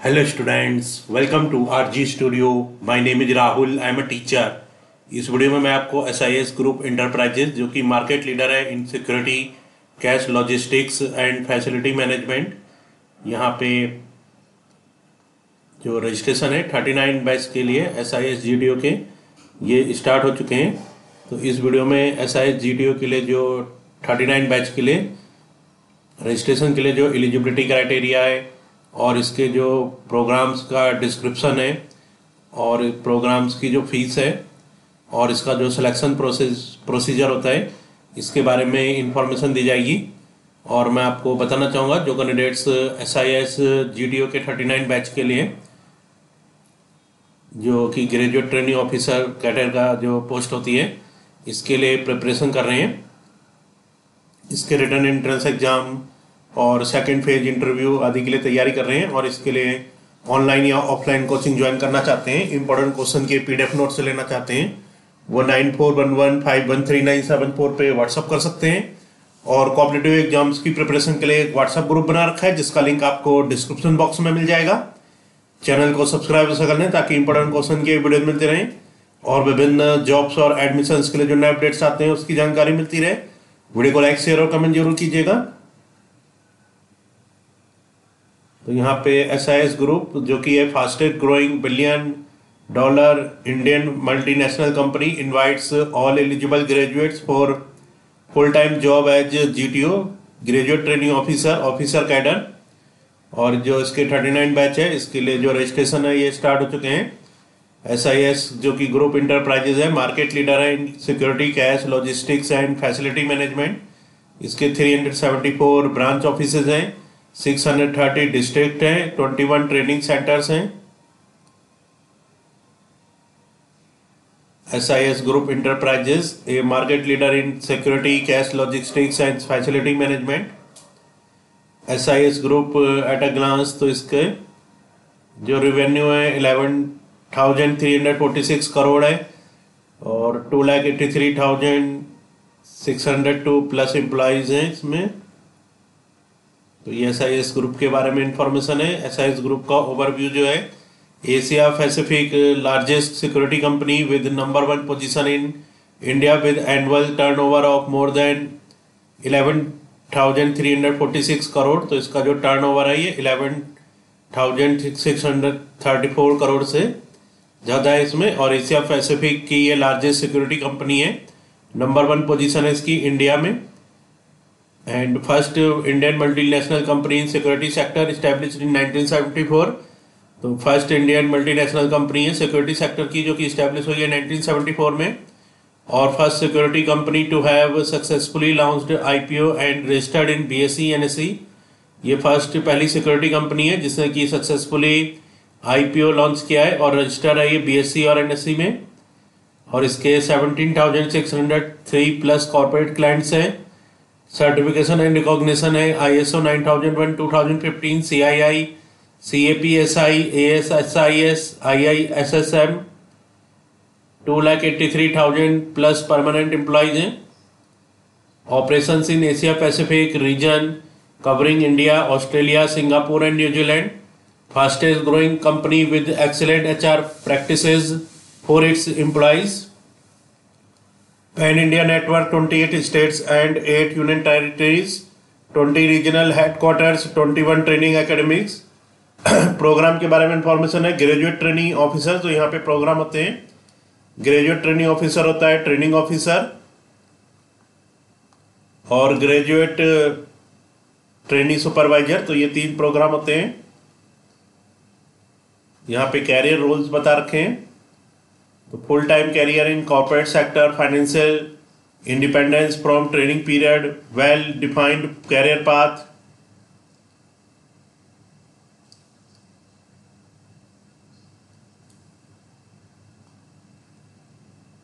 Hello students, welcome to RG Studio. My name is Rahul. I am a teacher. इस video में मैं आपको S I S group enterprises जो कि market leader है in security cash logistics and facility management यहाँ पे जो रजिस्ट्रेशन है थर्टी नाइन बैच के लिए S I S G D O के ये स्टार्ट हो चुके हैं तो इस वीडियो में S I S G D O के लिए जो थर्टी नाइन बैच के लिए रजिस्ट्रेशन के लिए जो एलिजिबिलिटी क्राइटेरिया है और इसके जो प्रोग्राम्स का डिस्क्रिप्शन है, और प्रोग्राम्स की जो फ़ीस है, और इसका जो सिलेक्शन प्रोसेस प्रोसीजर होता है, इसके बारे में इंफॉर्मेशन दी जाएगी। और मैं आपको बताना चाहूँगा, जो candidates S I S G D O के थर्टी नाइन बैच के लिए, जो कि ग्रेजुएट ट्रेनिंग ऑफिसर कैटर का जो पोस्ट होती है, इसके लिए प्रिपरेशन कर रहे हैं। इसके रिटर्न एंट्रेंस एग्ज़ाम और सेकेंड फ़ेज़ इंटरव्यू आदि के लिए तैयारी कर रहे हैं और इसके लिए ऑनलाइन या ऑफलाइन कोचिंग ज्वाइन करना चाहते हैं। इंपॉर्टेंट क्वेश्चन के पीडीएफ नोट से लेना चाहते हैं। वो nine four one one five one three nine seven four पे व्हाट्सअप कर सकते हैं। और कॉम्पिटेटिव एग्ज़ाम्स की प्रिपरेशन के लिए एक व्हाट्सअप ग्रुप बना रखा है, जिसका लिंक आपको डिस्क्रिप्शन बॉक्स में मिल जाएगा। चैनल को सब्सक्राइब ऐसा कर लें ताकि इंपॉर्टेंट क्वेश्चन के वीडियो मिलते रहें। और विभिन्न जॉब्स और एडमिशन्स के लिए जो नए अपडेट्स आते हैं, उसकी जानकारी मिलती रहे। वीडियो को लाइक शेयर और कमेंट ज़रूर कीजिएगा। तो यहाँ पे एस आई एस ग्रुप जो कि है fastest growing billion dollar Indian multinational company invites all eligible graduates for full time job as G T O graduate training officer officer cadre और जो इसके थर्टी नाइन बैच है, इसके लिए जो रजिस्ट्रेशन है, ये स्टार्ट हो चुके हैं. एस आई एस जो कि ग्रुप इंटरप्राइजेज है मार्केट लीडर है in security cash logistics and facility management इसके three hundred seventy four branch office हैं. सिक्स हंड्रेड थर्टी डिस्ट्रिक्ट हैं, ट्वेंटी वन ट्रेनिंग सेंटर्स हैं। S I S group enterprises a market leader in security cash logistics and facility management S I S group at a glance तो इसके जो revenue है eleven thousand three hundred forty six crore है और two lakh eighty three thousand six hundred two plus employees हैं इसमें। तो ये एस ग्रुप के बारे में इंफॉर्मेशन है। एस आई एस ग्रुप का ओवरव्यू जो है Asia Pacific largest security company with number one position in India with annual turnover of more than eleven thousand three hundred forty six crore तो इसका जो टर्नओवर है, ये eleven thousand six hundred thirty four crore से ज़्यादा है इसमें। और एशिया पैसिफिक की ये लार्जेस्ट सिक्योरिटी कंपनी है नंबर वन पोजीशन है इसकी इंडिया में। And first Indian multinational company in security sector established in 1974 तो फ़र्स्ट इंडियन मल्टीनेशनल कंपनी है सिक्योरिटी सेक्टर की जो कि इस्टेब्लिश हुई है 1974 में। और first security company to have successfully launched IPO and registered in BSE NSE ये फ़र्स्ट पहली सिक्योरिटी कंपनी है जिसने की सक्सेसफुली आईपीओ लॉन्च किया है और रजिस्टर है ये बीएसई और एनएसई में। और इसके 17,603 प्लस कॉर्पोरेट क्लाइंट्स हैं। सर्टिफिकेशन एंड रिकॉग्निशन है I S O nine thousand one two thousand fifteen C I I C A P S I A S S I S I I S S M two lakh eighty three thousand plus permanent employees हैं operation in Asia Pacific region covering India Australia Singapore and New Zealand fastest growing company with excellent H R practice for its employees Pan India network 28 states and 8 union territories, 20 regional headquarters, 21 training academies. Programme के बारे में information है graduate training officer तो यहाँ पे programme होते हैं। Graduate training officer होता है ट्रेनिंग ऑफिसर और ग्रेजुएट ट्रेनिंग सुपरवाइजर तो ये तीन प्रोग्राम होते हैं। यहाँ पे कैरियर रोल्स बता रखे हैं। तो full time career in corporate sector financial independence from training period well defined career path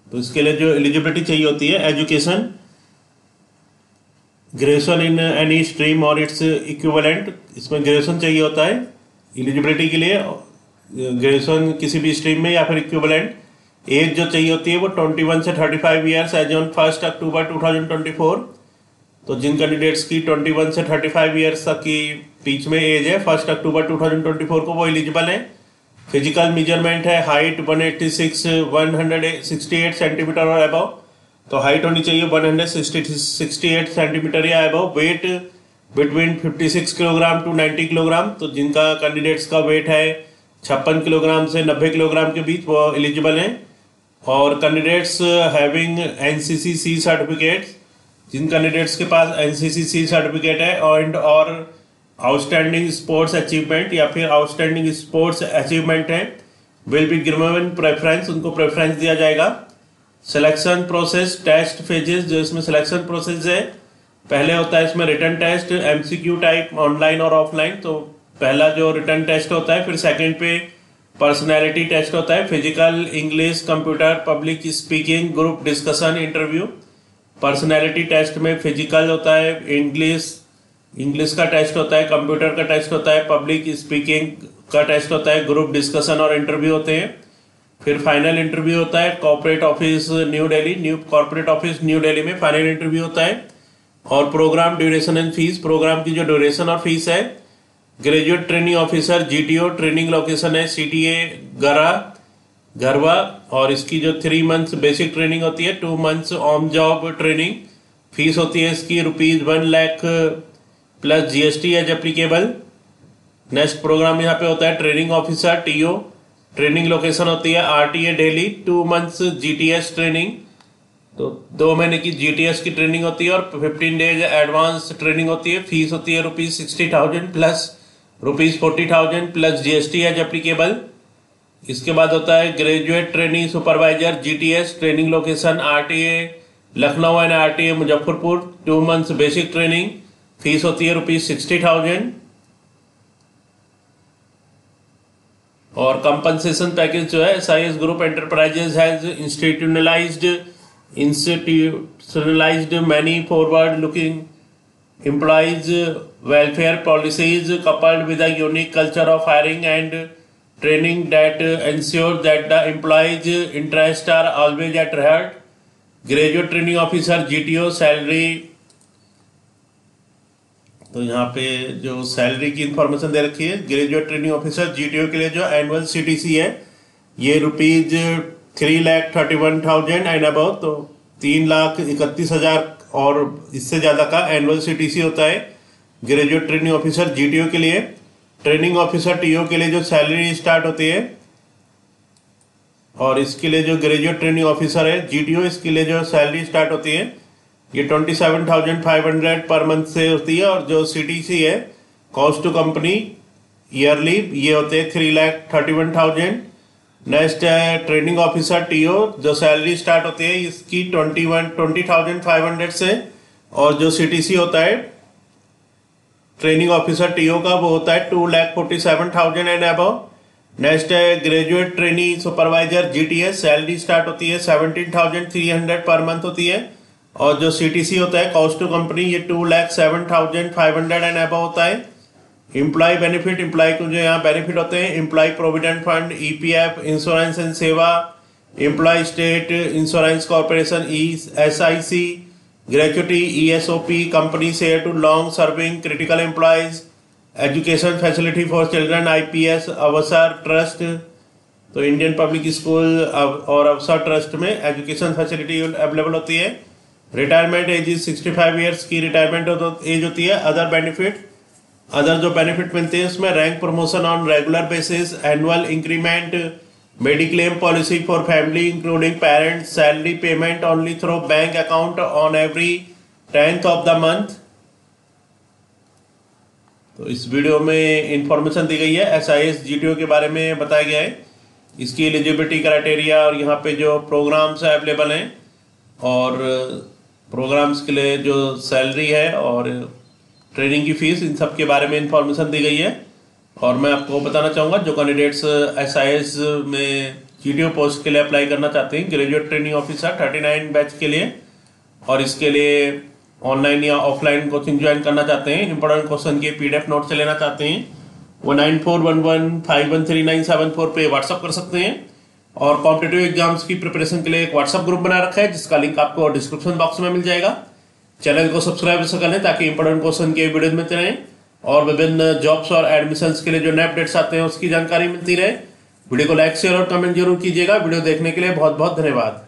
तो इसके लिए जो एलिजिबिलिटी चाहिए होती है education graduation in any stream और इट्स इक्विवेलेंट इसमें ग्रेजुएशन चाहिए होता है एलिजिबिलिटी के लिए ग्रेजुएशन किसी भी स्ट्रीम में या फिर इक्विवेलेंट एज जो चाहिए होती है वो ट्वेंटी वन से thirty five years age on first October two thousand twenty four तो जिन कैंडिडेट्स की ट्वेंटी वन से थर्टी फाइव ईयर्स तक की बीच में एज है फ़र्स्ट अक्टूबर 2024 को वो एलिजिबल है। फ़िज़िकल मेज़रमेंट है हाइट 186 168 सेंटीमीटर और अबव तो हाइट होनी चाहिए 168 सेंटीमीटर या above weight between 56 kilogram to 90 kilogram तो जिनका कैंडिडेट्स का वेट है छप्पन किलोग्राम से 90 किलोग्राम के बीच वो एलिजिबल हैं। और candidates having NCC C certificates जिन कैंडिडेट्स के पास एनसीसी सी सर्टिफिकेट है और और आउटस्टैंडिंग स्पोर्ट्स अचीवमेंट या फिर आउटस्टैंडिंग स्पोर्ट्स अचीवमेंट है विल बी गिवन प्रेफरेंस उनको प्रेफरेंस दिया जाएगा। सिलेक्शन प्रोसेस टेस्ट फेजेस जो इसमें सिलेक्शन प्रोसेस है, पहले होता है इसमें written test MCQ type online और ऑफलाइन तो पहला जो रिटर्न टेस्ट होता है, फिर सेकंड पे पर्सनैलिटी टेस्ट होता है physical English computer public speaking group discussion interview personality test में फ़िज़िकल होता है इंग्लिश इंग्लिश का टेस्ट होता है कंप्यूटर का टेस्ट होता है पब्लिक स्पीकिंग का टेस्ट होता है ग्रुप डिस्कशन और इंटरव्यू होते हैं. फिर फाइनल इंटरव्यू होता है corporate office New Delhi New corporate office New Delhi में फाइनल इंटरव्यू होता है. और programme duration and fees programme की जो ड्यूरेशन और फ़ीस है graduate training officer GTO training location है सीटीए गरा गरवा और इसकी जो थ्री मंथ्स बेसिक ट्रेनिंग होती है two months on job training fees होती है इसकी rupees one lakh plus GST as applicable next programme यहाँ पे होता है training officer TO training location होती है RTA Delhi two months GTS training तो दो महीने की जीटीएस की ट्रेनिंग होती है और फिफ्टीन डेज़ एडवांस ट्रेनिंग होती है फ़ीस होती है rupees sixty thousand plus rupees forty thousand plus GST as applicable इसके बाद होता है graduate training supervisor GTS training location RTA Lucknow and RTA Muzaffarpur two months basic training fees होती है रुपीज़ सिक्सटी थाउज़ेंड और compensation package जो है S I S group enterprises has institutionalised institutionalized many forward looking employees welfare policies coupled with a unique culture of hiring and training that ensures that the employees interests are always at heart graduate training officer GTO salary तो यहाँ पे जो salary की information दे रखी है graduate training officer GTO के लिए जो एनुअल सीटीसी है ये rupees three lakh thirty one thousand and above तो तीन लाख इकतीस हज़ार और इससे ज़्यादा का एनुअल सी होता है। ग्रेजुएट ट्रेनिंग ऑफिसर जीटीओ के लिए ट्रेनिंग ऑफिसर टीओ के लिए जो सैलरी स्टार्ट होती है, और इसके लिए जो ग्रेजुएट ट्रेनिंग ऑफिसर है जीटीओ इसके लिए जो सैलरी स्टार्ट होती है, ये twenty seven thousand five hundred per month से होती है, और जो सीटीसी है कॉस्ट टू कंपनी ईयरली ये होते हैं three lakh thirty one thousand next है ट्रेनिंग ऑफिसर टीओ जो सैलरी स्टार्ट होती है, इसकी twenty one twenty thousand five hundred से, और जो सीटीसी होता है ट्रेनिंग ऑफिसर टीओ का, वो होता है two lakh forty seven thousand and above next है graduate training supervisor GTS salary start होती है seventeen thousand three hundred per month होती है, और जो सीटीसी होता है कॉस्ट टू कंपनी ये two lakh seven thousand five hundred and above होता है। इम्प्लॉय बेनिफिट इम्प्लॉय को जो यहाँ बेनिफिट होते हैं employee provident fund EPF insurance and सेवा employee state insurance corporation E S I C gratuity E S O P company से to long serving critical employees education facility for children I P S Avsar trust तो Indian public school और अवसर trust में education facility available होती है। Retirement age is sixty five years की retirement age होती है। अदर बेनिफिट अदर जो बेनिफिट मिलते हैं, उसमें rank promotion on regular basis annual increment mediclaim policy for family including parents salary payment only through bank account on every tenth of the month तो इस video में information दी गई है S I S जी के बारे में बताया गया है। इसकी एलिजिबिलिटी क्राइटेरिया और यहाँ पे जो प्रोग्राम्स अवेलेबल हैं और प्रोग्राम्स के लिए जो सैलरी है और ट्रेनिंग की फ़ीस इन सब के बारे में इंफॉर्मेशन दी गई है। और मैं आपको बताना चाहूँगा, जो कैंडिडेट्स एस आई एस में जी पोस्ट के लिए अप्लाई करना चाहते हैं graduate training officer thirty nine batch के लिए, और इसके लिए ऑनलाइन या ऑफलाइन कोचिंग ज्वाइन करना चाहते हैं। इंपॉर्टेंट क्वेश्चन के पी नोट से लेना चाहते हैं। वो nine four one one five one three nine seven four पे व्हाट्सअप कर सकते हैं। और कॉम्पिटेटिव एग्ज़ाम्स की प्रिपरेशन के लिए एक व्हाट्सअप ग्रुप बना रखा है, जिसका लिंक आपको डिस्क्रिप्शन बॉक्स में मिल जाएगा। चैनल को सब्सक्राइब कर ताकि इंपॉर्टेंट क्वेश्चन के वीडियो मिलते रहें और विभिन्न जॉब्स और एडमिशन के लिए जो नए अपडेट्स आते हैं उसकी जानकारी मिलती रहे। वीडियो को लाइक शेयर और कमेंट ज़रूर कीजिएगा। वीडियो देखने के लिए बहुत बहुत धन्यवाद।